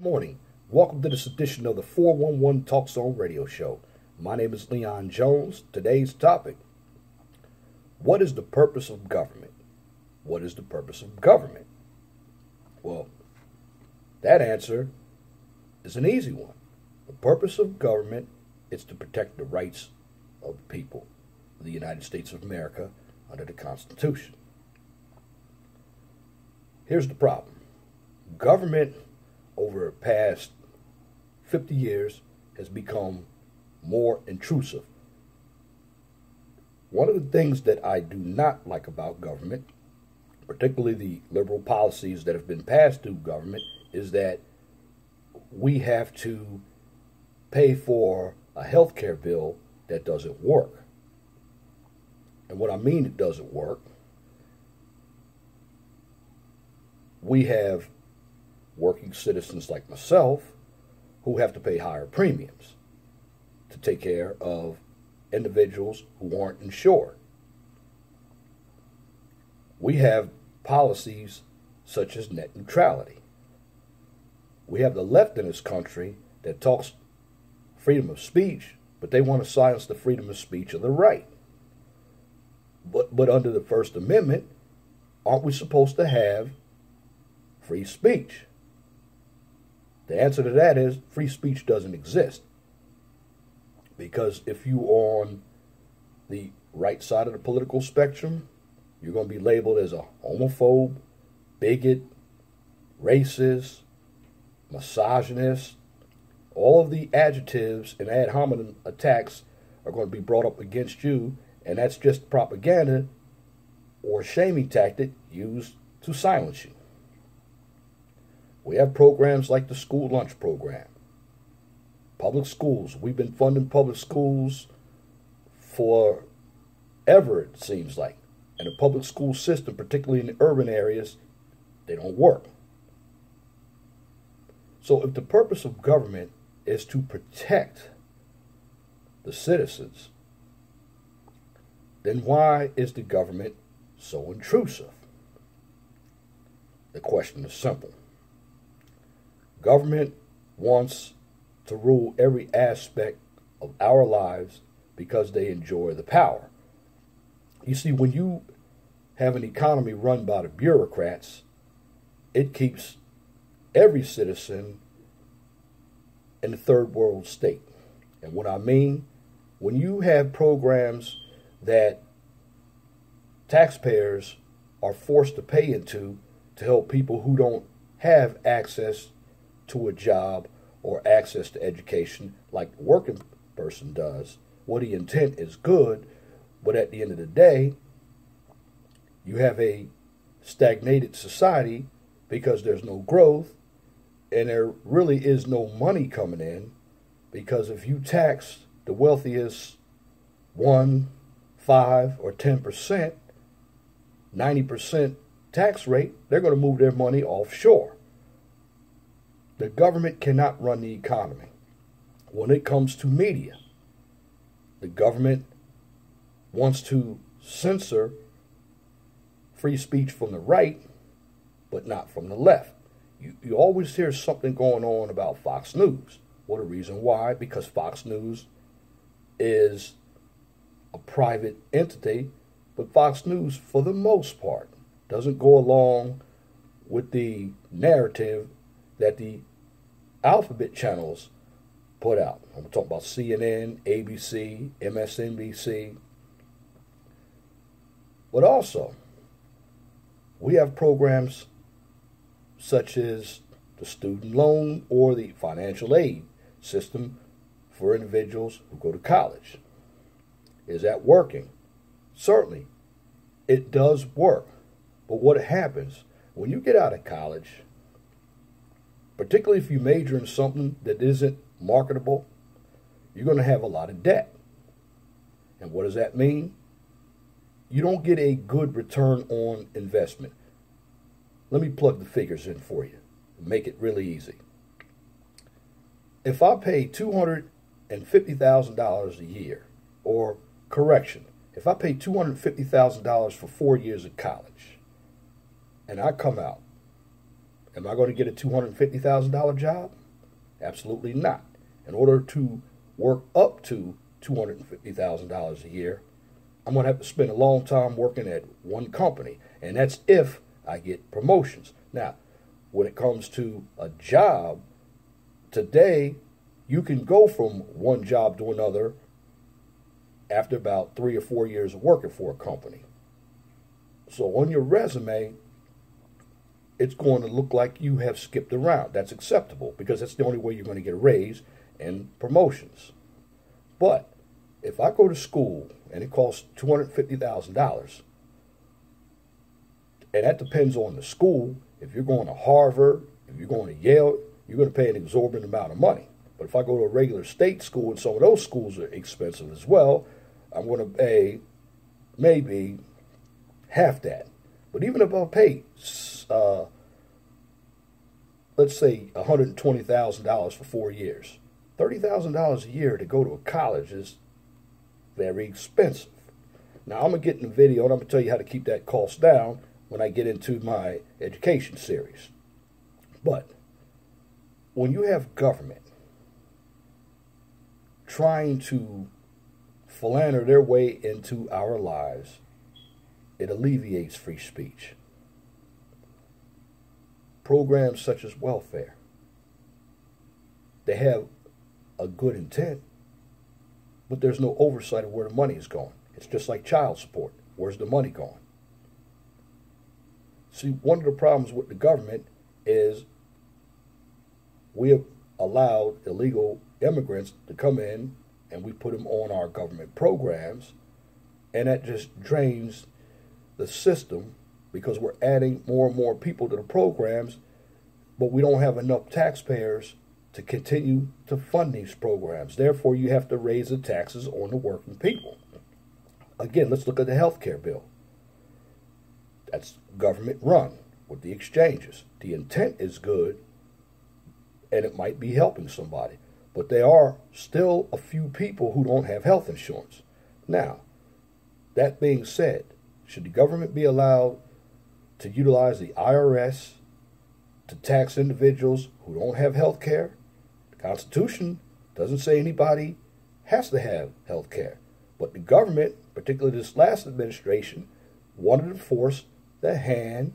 Morning. Welcome to this edition of the 411 Talk Zone Radio Show. My name is Leon Jones. Today's topic What is the purpose of government? What is the purpose of government? Well, that answer is an easy one. The purpose of government is to protect the rights of the people of the United States of America under the Constitution. Here's the problem government over the past 50 years has become more intrusive. One of the things that I do not like about government, particularly the liberal policies that have been passed through government, is that we have to pay for a health care bill that doesn't work. And what I mean it doesn't work, we have working citizens like myself who have to pay higher premiums to take care of individuals who aren't insured. We have policies such as net neutrality. We have the left in this country that talks freedom of speech, but they want to silence the freedom of speech of the right. But, but under the First Amendment, aren't we supposed to have free speech? The answer to that is free speech doesn't exist. Because if you are on the right side of the political spectrum, you're going to be labeled as a homophobe, bigot, racist, misogynist. All of the adjectives and ad hominem attacks are going to be brought up against you, and that's just propaganda or shaming tactic used to silence you. We have programs like the school lunch program. Public schools. We've been funding public schools for ever, it seems like. And the public school system, particularly in the urban areas, they don't work. So if the purpose of government is to protect the citizens, then why is the government so intrusive? The question is simple. Government wants to rule every aspect of our lives because they enjoy the power. You see, when you have an economy run by the bureaucrats, it keeps every citizen in the third world state. And what I mean, when you have programs that taxpayers are forced to pay into to help people who don't have access to a job or access to education like the working person does. What the intent is good, but at the end of the day, you have a stagnated society because there's no growth and there really is no money coming in because if you tax the wealthiest one, five, or ten percent, ninety percent tax rate, they're going to move their money offshore. The government cannot run the economy. When it comes to media, the government wants to censor free speech from the right, but not from the left. You, you always hear something going on about Fox News. What a reason why? Because Fox News is a private entity, but Fox News, for the most part, doesn't go along with the narrative that the alphabet channels put out. I'm talking about CNN, ABC, MSNBC. But also, we have programs such as the student loan or the financial aid system for individuals who go to college. Is that working? Certainly, it does work. But what happens when you get out of college particularly if you major in something that isn't marketable, you're going to have a lot of debt. And what does that mean? You don't get a good return on investment. Let me plug the figures in for you make it really easy. If I pay $250,000 a year, or correction, if I pay $250,000 for four years of college, and I come out Am I going to get a $250,000 job? Absolutely not. In order to work up to $250,000 a year, I'm going to have to spend a long time working at one company. And that's if I get promotions. Now, when it comes to a job, today you can go from one job to another after about three or four years of working for a company. So on your resume, it's going to look like you have skipped around. That's acceptable because that's the only way you're going to get a raise and promotions. But if I go to school and it costs $250,000, and that depends on the school. If you're going to Harvard, if you're going to Yale, you're going to pay an exorbitant amount of money. But if I go to a regular state school, and some of those schools are expensive as well, I'm going to pay maybe half that. But even if I pay, uh, let's say, $120,000 for four years, $30,000 a year to go to a college is very expensive. Now, I'm going to get in the video and I'm going to tell you how to keep that cost down when I get into my education series. But when you have government trying to philander their way into our lives, it alleviates free speech. Programs such as welfare, they have a good intent, but there's no oversight of where the money is going. It's just like child support. Where's the money going? See, one of the problems with the government is we have allowed illegal immigrants to come in and we put them on our government programs, and that just drains the system because we're adding more and more people to the programs, but we don't have enough taxpayers to continue to fund these programs. Therefore, you have to raise the taxes on the working people. Again, let's look at the health care bill. That's government run with the exchanges. The intent is good and it might be helping somebody, but there are still a few people who don't have health insurance. Now, that being said, should the government be allowed to utilize the IRS to tax individuals who don't have health care? The Constitution doesn't say anybody has to have health care. But the government, particularly this last administration, wanted to force the hand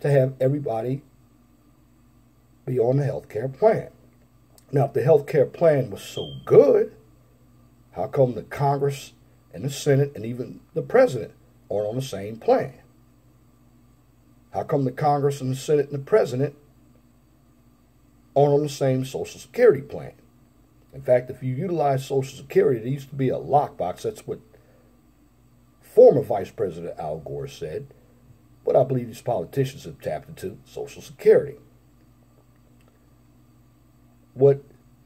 to have everybody be on the health care plan. Now, if the health care plan was so good, how come the Congress and the Senate and even the President aren't on the same plan? How come the Congress and the Senate and the President aren't on the same Social Security plan? In fact, if you utilize Social Security, there used to be a lockbox. That's what former Vice President Al Gore said but I believe these politicians have tapped into Social Security. What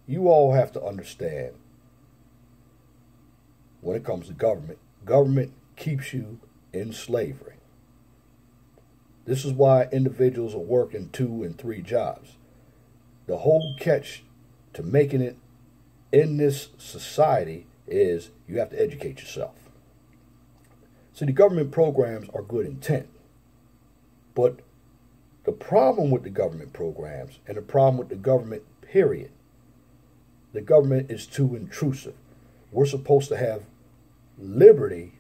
you all have to understand when it comes to government, government keeps you in slavery. This is why individuals are working two and three jobs. The whole catch to making it in this society is you have to educate yourself. See, the government programs are good intent. But the problem with the government programs and the problem with the government, period, the government is too intrusive. We're supposed to have liberty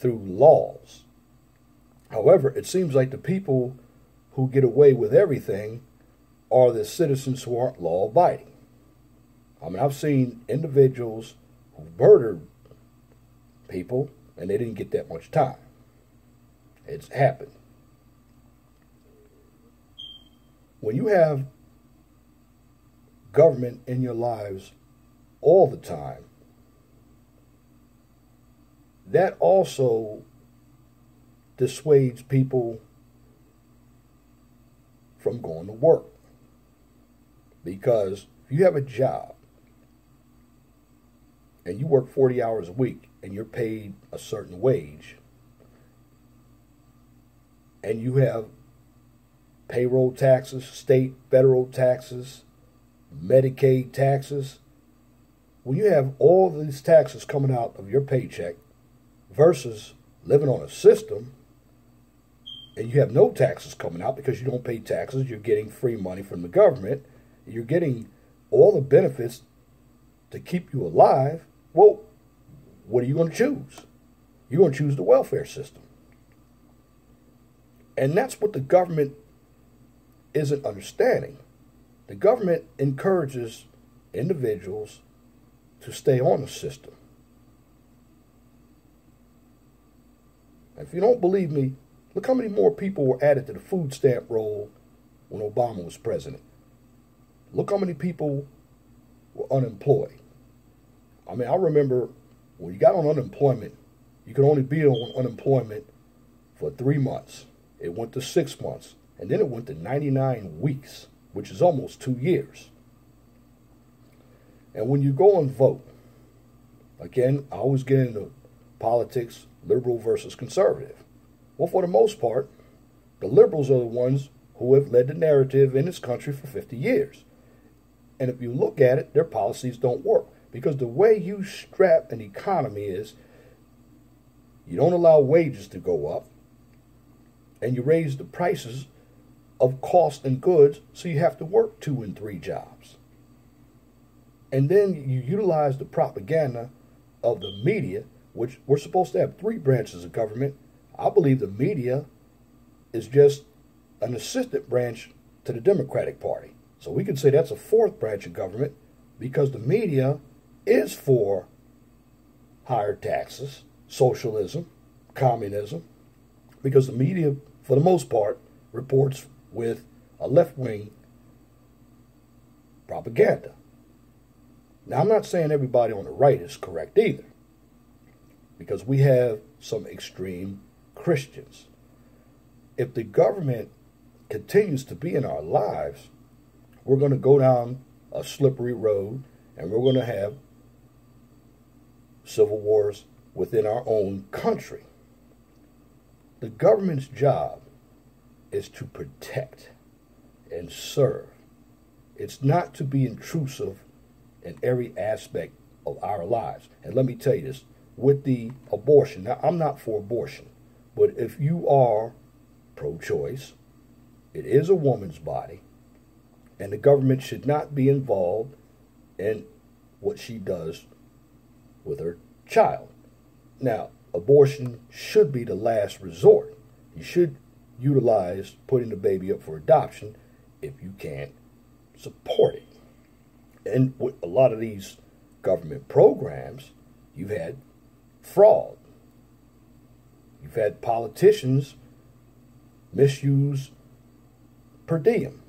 through laws. However, it seems like the people who get away with everything are the citizens who aren't law abiding. I mean, I've seen individuals who murdered people and they didn't get that much time. It's happened. when you have government in your lives all the time, that also dissuades people from going to work. Because if you have a job and you work 40 hours a week and you're paid a certain wage, and you have payroll taxes, state, federal taxes, Medicaid taxes. When you have all these taxes coming out of your paycheck versus living on a system, and you have no taxes coming out because you don't pay taxes, you're getting free money from the government, you're getting all the benefits to keep you alive, well, what are you going to choose? You're going to choose the welfare system. And that's what the government isn't understanding. The government encourages individuals to stay on the system. If you don't believe me, look how many more people were added to the food stamp roll when Obama was president. Look how many people were unemployed. I mean, I remember when you got on unemployment, you could only be on unemployment for three months. It went to six months, and then it went to 99 weeks, which is almost two years. And when you go and vote, again, I always get into politics, liberal versus conservative. Well, for the most part, the liberals are the ones who have led the narrative in this country for 50 years. And if you look at it, their policies don't work. Because the way you strap an economy is you don't allow wages to go up, and you raise the prices of cost and goods, so you have to work two and three jobs. And then you utilize the propaganda of the media, which we're supposed to have three branches of government. I believe the media is just an assistant branch to the Democratic Party. So we could say that's a fourth branch of government because the media is for higher taxes, socialism, communism, because the media, for the most part, reports with a left wing propaganda. Now, I'm not saying everybody on the right is correct either, because we have some extreme Christians. If the government continues to be in our lives, we're going to go down a slippery road and we're going to have civil wars within our own country. The government's job is to protect and serve. It's not to be intrusive in every aspect of our lives. And let me tell you this with the abortion, now I'm not for abortion, but if you are pro choice, it is a woman's body, and the government should not be involved in what she does with her child. Now, abortion should be the last resort. You should utilize putting the baby up for adoption if you can't support it. And with a lot of these government programs, you've had fraud. You've had politicians misuse per diem.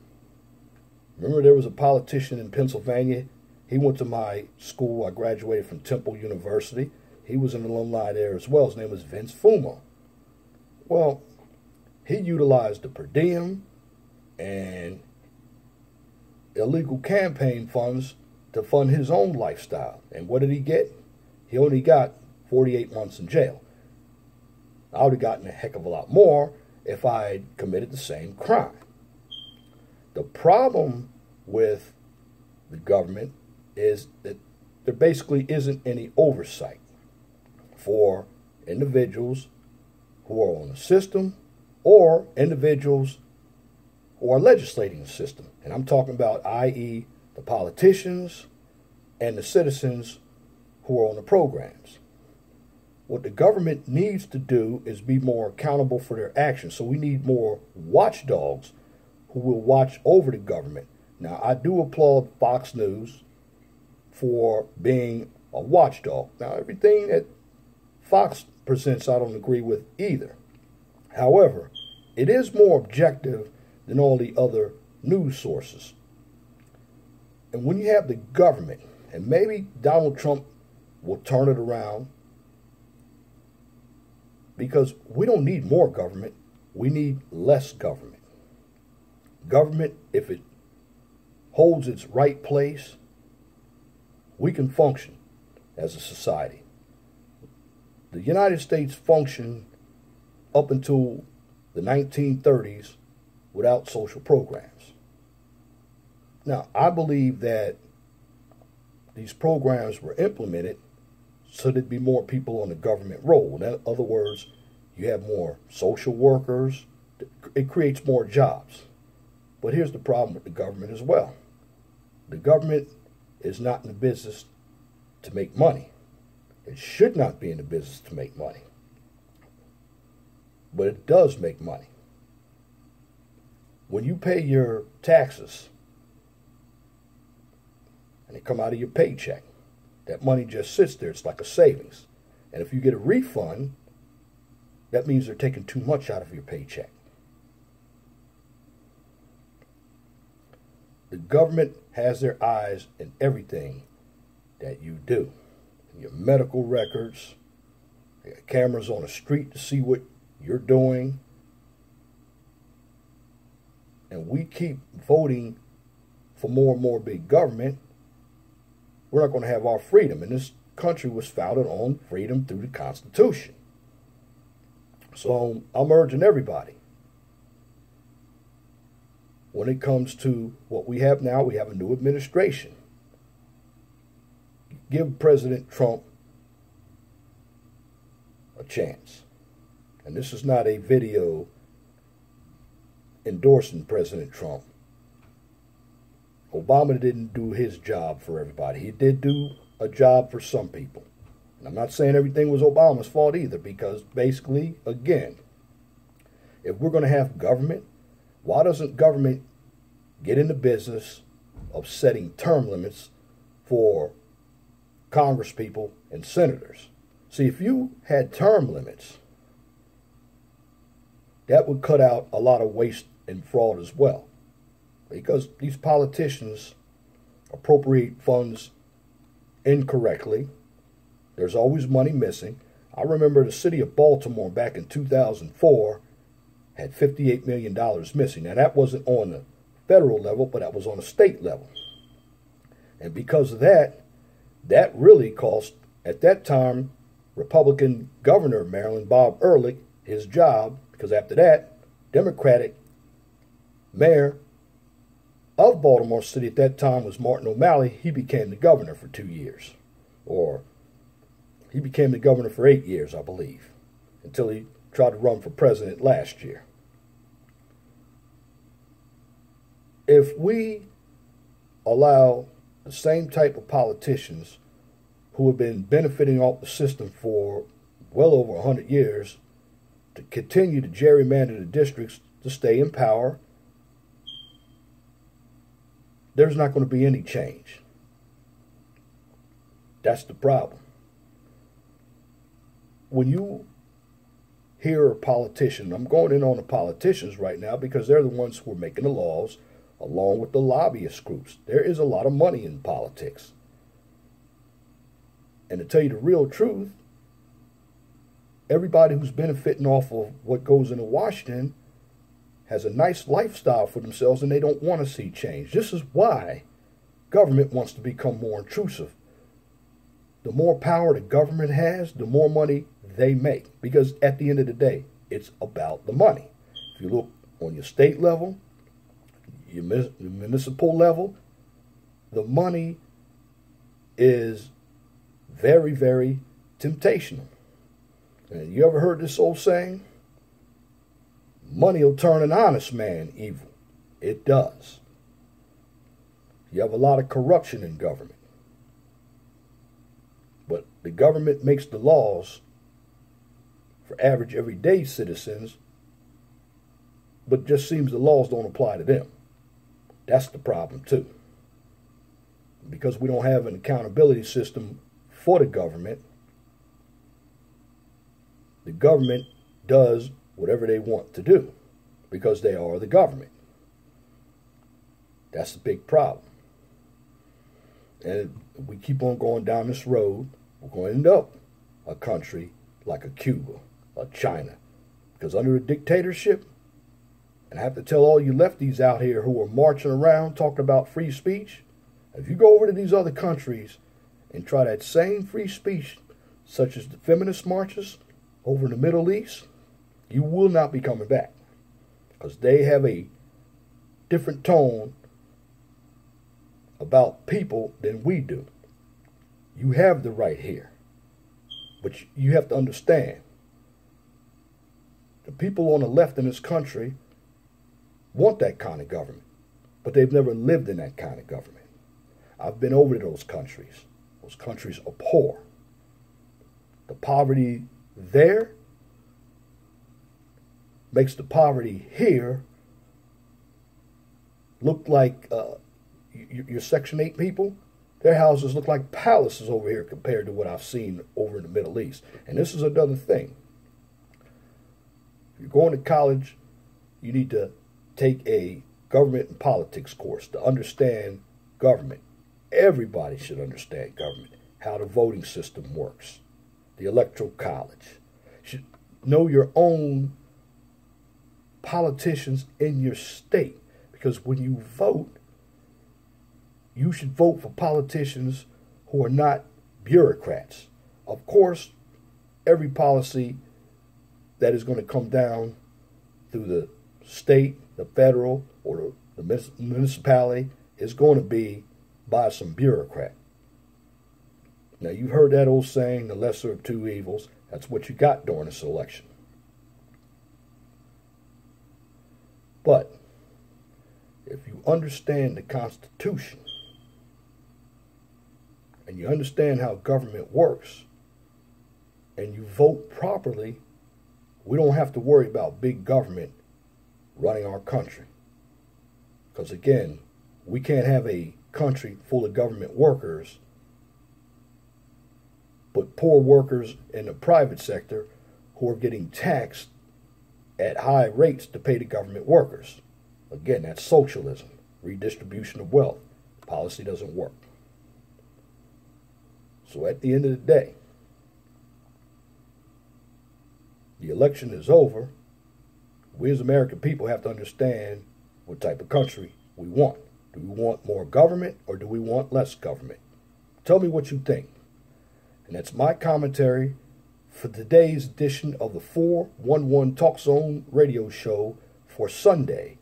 Remember, there was a politician in Pennsylvania. He went to my school. I graduated from Temple University. He was an alumni there as well. His name was Vince Fumo. Well, he utilized the per diem and illegal campaign funds to fund his own lifestyle. And what did he get? He only got 48 months in jail. I would have gotten a heck of a lot more if I had committed the same crime. The problem with the government is that there basically isn't any oversight for individuals who are on the system or individuals who are legislating the system. And I'm talking about, i.e., the politicians and the citizens who are on the programs. What the government needs to do is be more accountable for their actions. So we need more watchdogs who will watch over the government. Now, I do applaud Fox News for being a watchdog. Now, everything that Fox presents, I don't agree with either. However, it is more objective than all the other news sources. And when you have the government, and maybe Donald Trump will turn it around, because we don't need more government, we need less government. Government, if it holds its right place, we can function as a society. The United States functioned up until the 1930s without social programs. Now, I believe that these programs were implemented so there'd be more people on the government roll. In other words, you have more social workers it creates more jobs. But here's the problem with the government as well the government is not in the business to make money. It should not be in the business to make money. But it does make money. When you pay your taxes and they come out of your paycheck, that money just sits there. It's like a savings. And if you get a refund, that means they're taking too much out of your paycheck. The government has their eyes in everything that you do. Your medical records, cameras on the street to see what you're doing. And we keep voting for more and more big government. We're not going to have our freedom. And this country was founded on freedom through the Constitution. So I'm urging everybody when it comes to what we have now, we have a new administration. Give President Trump a chance. And this is not a video endorsing President Trump. Obama didn't do his job for everybody. He did do a job for some people. And I'm not saying everything was Obama's fault either, because basically, again, if we're going to have government why doesn't government get in the business of setting term limits for congresspeople and senators? See, if you had term limits, that would cut out a lot of waste and fraud as well. Because these politicians appropriate funds incorrectly. There's always money missing. I remember the city of Baltimore back in 2004 had $58 million missing. Now, that wasn't on the federal level, but that was on the state level. And because of that, that really cost, at that time, Republican Governor of Maryland, Bob Ehrlich, his job, because after that, Democratic Mayor of Baltimore City at that time was Martin O'Malley. He became the governor for two years. Or he became the governor for eight years, I believe, until he tried to run for president last year. if we allow the same type of politicians who have been benefiting off the system for well over 100 years to continue to gerrymander the districts to stay in power, there's not going to be any change. That's the problem. When you hear a politician, I'm going in on the politicians right now because they're the ones who are making the laws along with the lobbyist groups. There is a lot of money in politics. And to tell you the real truth, everybody who's benefiting off of what goes into Washington has a nice lifestyle for themselves and they don't want to see change. This is why government wants to become more intrusive. The more power the government has, the more money they make. Because at the end of the day, it's about the money. If you look on your state level, your municipal level, the money is very, very temptational. And you ever heard this old saying? Money will turn an honest man evil. It does. You have a lot of corruption in government. But the government makes the laws for average everyday citizens, but just seems the laws don't apply to them. That's the problem, too. Because we don't have an accountability system for the government, the government does whatever they want to do because they are the government. That's the big problem. And if we keep on going down this road, we're going to end up a country like a Cuba, a China. Because under a dictatorship, and I have to tell all you lefties out here who are marching around talking about free speech, if you go over to these other countries and try that same free speech, such as the feminist marches over in the Middle East, you will not be coming back because they have a different tone about people than we do. You have the right here, but you have to understand the people on the left in this country want that kind of government, but they've never lived in that kind of government. I've been over to those countries. Those countries are poor. The poverty there makes the poverty here look like uh, your Section 8 people. Their houses look like palaces over here compared to what I've seen over in the Middle East. And this is another thing. If you're going to college, you need to take a government and politics course to understand government. Everybody should understand government, how the voting system works, the electoral college. You should know your own politicians in your state because when you vote, you should vote for politicians who are not bureaucrats. Of course, every policy that is going to come down through the state, the federal, or the municipality is going to be by some bureaucrat. Now, you've heard that old saying, the lesser of two evils. That's what you got during this election. But if you understand the Constitution and you understand how government works and you vote properly, we don't have to worry about big government running our country. Because again, we can't have a country full of government workers, but poor workers in the private sector who are getting taxed at high rates to pay the government workers. Again, that's socialism, redistribution of wealth. Policy doesn't work. So at the end of the day, the election is over. We as American people have to understand what type of country we want. Do we want more government or do we want less government? Tell me what you think. And that's my commentary for today's edition of the 411 Talk Zone radio show for Sunday,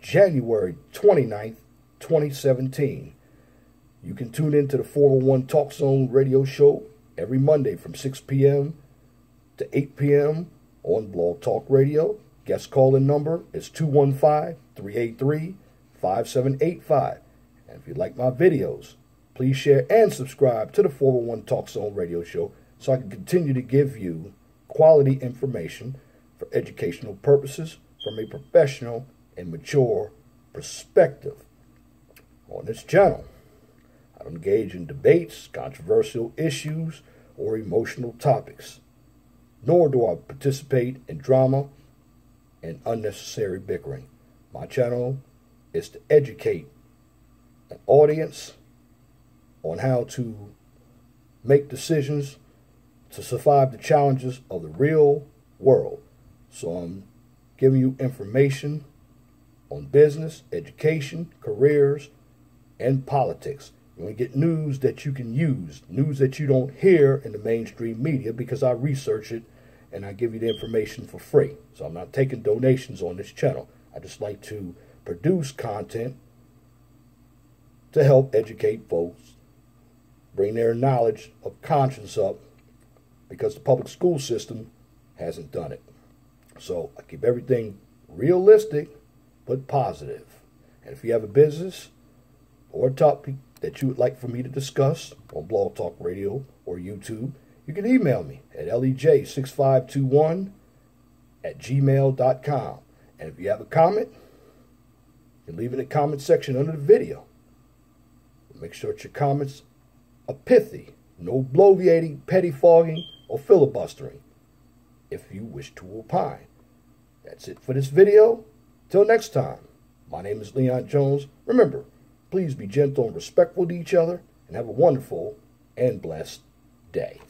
January 29th, 2017. You can tune in to the 411 Talk Zone radio show every Monday from 6 p.m. to 8 p.m. on Blog Talk Radio. Guest calling number is 215 383 5785. And if you like my videos, please share and subscribe to the 411 Talk Zone radio show so I can continue to give you quality information for educational purposes from a professional and mature perspective. On this channel, I don't engage in debates, controversial issues, or emotional topics, nor do I participate in drama and unnecessary bickering. My channel is to educate an audience on how to make decisions to survive the challenges of the real world. So I'm giving you information on business, education, careers, and politics. You want to get news that you can use, news that you don't hear in the mainstream media because I research it and I give you the information for free. So I'm not taking donations on this channel. I just like to produce content to help educate folks, bring their knowledge of conscience up because the public school system hasn't done it. So I keep everything realistic but positive. And if you have a business or a topic that you would like for me to discuss on Blog Talk Radio or YouTube, you can email me at lej6521 at gmail.com. And if you have a comment, you leave it in the comment section under the video. Make sure that your comments are pithy, no bloviating, pettifogging, or filibustering if you wish to opine. That's it for this video. Till next time, my name is Leon Jones. Remember, please be gentle and respectful to each other and have a wonderful and blessed day.